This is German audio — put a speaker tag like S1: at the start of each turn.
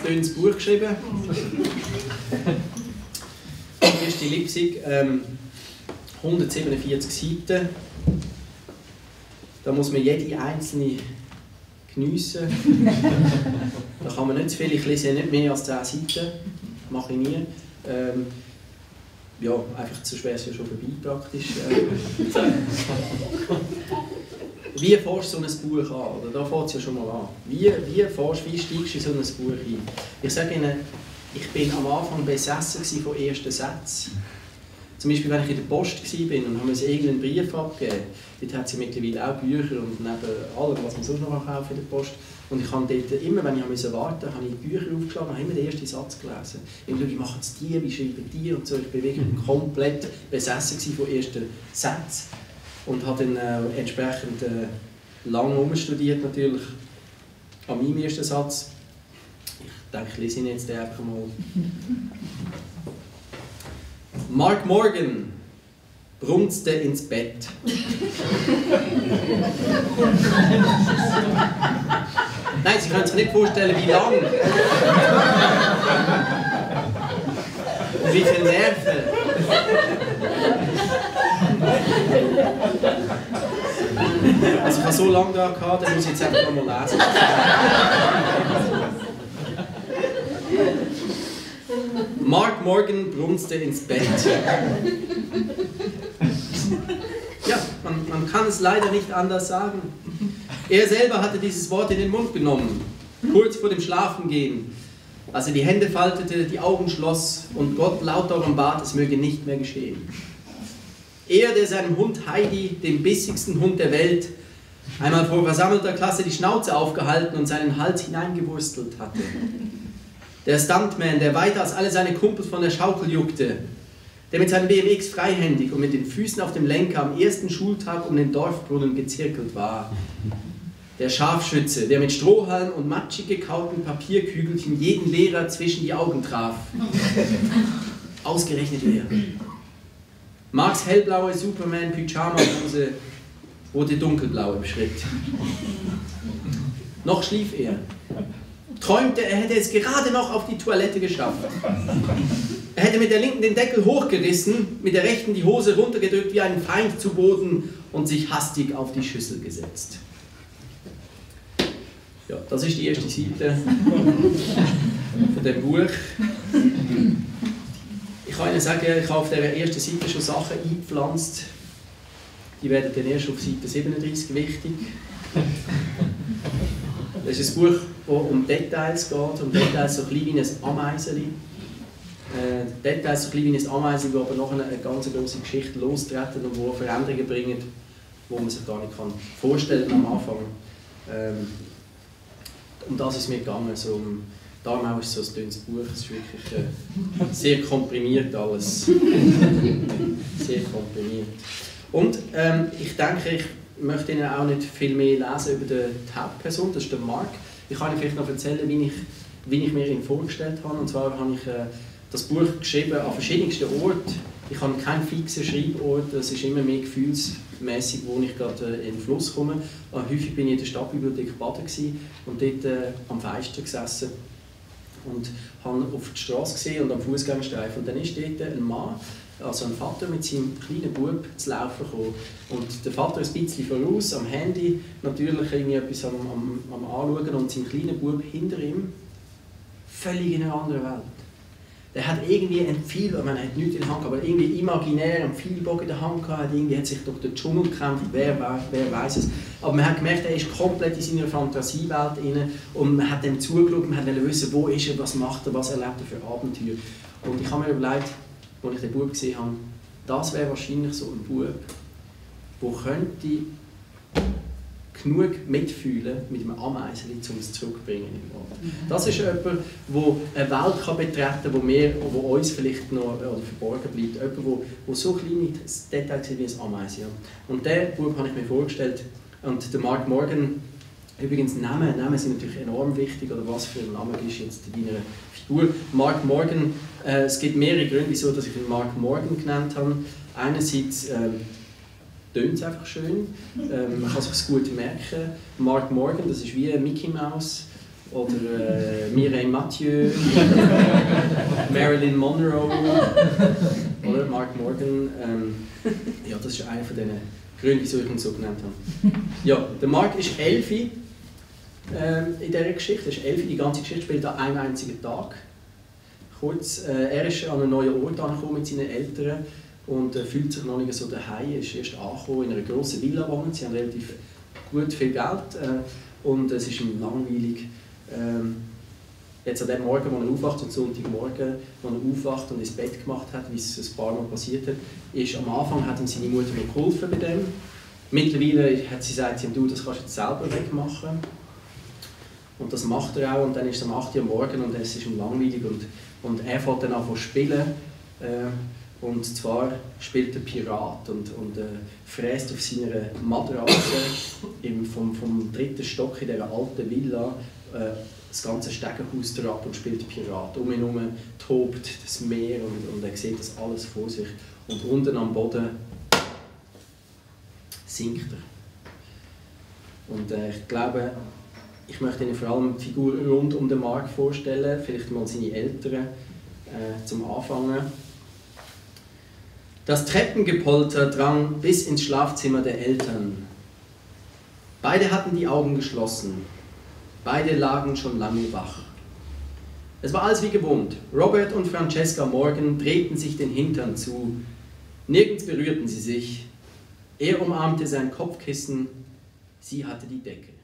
S1: ein dünnes Buch geschrieben. Die erste Leipzig, ähm, 147 Seiten. Da muss man jede einzelne geniessen. da kann man nicht zu viel, ich lese nicht mehr als 10 Seiten, mache ich nie. Ähm, ja, einfach zu schwer ist ja schon vorbei praktisch. wie fährst du so ein Buch an? Oder da fängt es ja schon mal an. Wie, wie, fährst, wie steigst du in so ein Buch ein? Ich sage Ihnen, ich bin am Anfang besessen von ersten Sätzen. Zum Beispiel, wenn ich in der Post war und haben mir irgendeinen Brief abgegeben, dort hat sie mittlerweile auch Bücher und neben allem, was man sonst noch kaufen in der Post. Und ich habe dort immer, wenn ich musste warten habe ich Bücher aufgeschlagen und immer den ersten Satz gelesen. Ich wie machen es die, wie schreiben die und so. Ich war wirklich komplett besessen von ersten Sätzen und habe dann äh, entsprechend äh, lange umstudiert natürlich an meinem ersten Satz. Ich denke, ich lese ihn jetzt einfach mal. Mark Morgan brunzte ins Bett. Nein, Sie können sich nicht vorstellen, wie lang. Und wie viele Nerven. Also ich habe so lange da gehabt, dann muss ich jetzt einfach nochmal lesen. Mark Morgan brunzte ins Bett. Ja, man, man kann es leider nicht anders sagen. Er selber hatte dieses Wort in den Mund genommen, kurz vor dem Schlafengehen, als er die Hände faltete, die Augen schloss und Gott laut darum bat, es möge nicht mehr geschehen. Er, der seinem Hund Heidi, dem bissigsten Hund der Welt, einmal vor versammelter Klasse die Schnauze aufgehalten und seinen Hals hineingewurstelt hatte. Der Stuntman, der weiter als alle seine Kumpels von der Schaukel juckte, der mit seinem BMX freihändig und mit den Füßen auf dem Lenker am ersten Schultag um den Dorfbrunnen gezirkelt war. Der Scharfschütze, der mit Strohhalm und matschig gekauten Papierkügelchen jeden Lehrer zwischen die Augen traf. Ausgerechnet er. Marks hellblaue Superman-Pyjama-Hose wurde dunkelblau im Schritt. Noch schlief er träumte, er hätte es gerade noch auf die Toilette geschafft. Er hätte mit der linken den Deckel hochgerissen, mit der rechten die Hose runtergedrückt wie ein Feind zu Boden und sich hastig auf die Schüssel gesetzt. Ja, das ist die erste Seite von dem Buch. Ich kann Ihnen sagen, ich habe auf der ersten Seite schon Sachen eingepflanzt. Die werden dann erst auf Seite 37 wichtig. Das ist ein Buch, das um Details geht, um Details so klein wie ein Ameiseli. Äh, Details so klein wie ein Ameiseli, die aber nachher eine ganz große Geschichte lostreten und die Veränderungen bringen, die man sich gar nicht kann vorstellen am Anfang. Ähm, um das ist mir gegangen. So um, darum auch ist es so ein dünnes Buch. Es ist wirklich äh, sehr komprimiert alles. sehr komprimiert. Und ähm, ich denke, ich möchte Ihnen auch nicht viel mehr lesen über die Hauptperson, das ist der Mark. Ich kann Ihnen vielleicht noch erzählen, wie ich, wie ich mir ihn vorgestellt habe. Und zwar habe ich äh, das Buch geschrieben an verschiedensten Orten. Ich habe keinen fixen Schreibort, es ist immer mehr gefühlsmäßig, wo ich gerade äh, in den Fluss komme. Äh, häufig bin ich in der Stadtbibliothek Baden und dort äh, am Fenster gesessen und habe auf die Straße gesehen und am Fußgängerstreifen. Und dann ist dort ein Mann, also ein Vater mit seinem kleinen Bub zu laufen gekommen. Und der Vater ist ein bisschen voraus, am Handy, natürlich etwas am, am, am Anschauen und sein kleiner Bub hinter ihm, völlig in einer anderen Welt. Der hat irgendwie ein Pfeil, man hat nichts in der Hand, aber irgendwie imaginär einen Pfeilbogen in der Hand gehabt, irgendwie hat sich durch den Dschungel gekämpft, wer, wer weiß es. Aber man hat gemerkt, er ist komplett in seiner Fantasiewelt inne und man hat ihm zugeschaut, man hat wissen, wo ist er, was macht er, was erlebt er für Abenteuer. Und ich habe mir überlegt, als ich den Bub gesehen habe, das wäre wahrscheinlich so ein Bub, der könnte genug mitfühlen mit einem Ameisen, um es zurückzubringen im Wald. Mhm. Das ist jemand, der eine Welt kann betreten kann, die wo uns vielleicht noch oder verborgen bleibt. Jemand, der, der so kleine Details wie ein Ameisen. Und diesen Bub habe ich mir vorgestellt. Und der Mark Morgan, übrigens Namen, Namen sind natürlich enorm wichtig, oder was für ein Name ist jetzt deiner Figur. Mark Morgan, äh, es gibt mehrere Gründe, wieso dass ich ihn Mark Morgan genannt habe. Einerseits äh, tönt es einfach schön, ähm, man kann es gut merken. Mark Morgan, das ist wie Mickey Mouse, oder äh, Mireille Mathieu, Marilyn Monroe oder Mark Morgan. Ähm, ja, das ist einer von diesen Gründen, wieso ich ihn so genannt habe. Ja, der Mark ist Elfi ähm, in dieser Geschichte. Er ist Elfi, die ganze Geschichte spielt an einem einzigen Tag. Kurz, äh, er ist an einen neuen Ort angekommen mit seinen Eltern und äh, fühlt sich noch nicht so daheim. Er ist erst angekommen in einer grossen Villa wohnen. Sie haben relativ gut viel Geld äh, und es ist ihm langweilig. Ähm, jetzt an dem Morgen, wo er aufwacht, am Sonntagmorgen, wo er aufwacht und ins Bett gemacht hat, wie es ein paar Mal passiert hat, ist am Anfang hat ihm seine Mutter geholfen bei dem. Mittlerweile hat sie gesagt, du, das kannst du jetzt selber wegmachen. Und das macht er auch und dann ist es um 8 Uhr morgen und es ist ihm langweilig und, und er fängt dann an zu spielen. Äh, und zwar spielt er Pirat und, und äh, fräst auf seiner Matratze im, vom, vom dritten Stock in dieser alten Villa äh, das ganze Stegenhaus ab und spielt Pirat. Um ihn herum tobt das Meer und, und er sieht das alles vor sich. Und unten am Boden sinkt er. Und äh, ich glaube, ich möchte Ihnen vor allem die Figur rund um den Mark vorstellen, vielleicht mal seine Eltern äh, zum Anfangen. Das Treppengepolter drang bis ins Schlafzimmer der Eltern. Beide hatten die Augen geschlossen. Beide lagen schon lange wach. Es war alles wie gewohnt. Robert und Francesca Morgan drehten sich den Hintern zu. Nirgends berührten sie sich. Er umarmte sein Kopfkissen, sie hatte die Decke.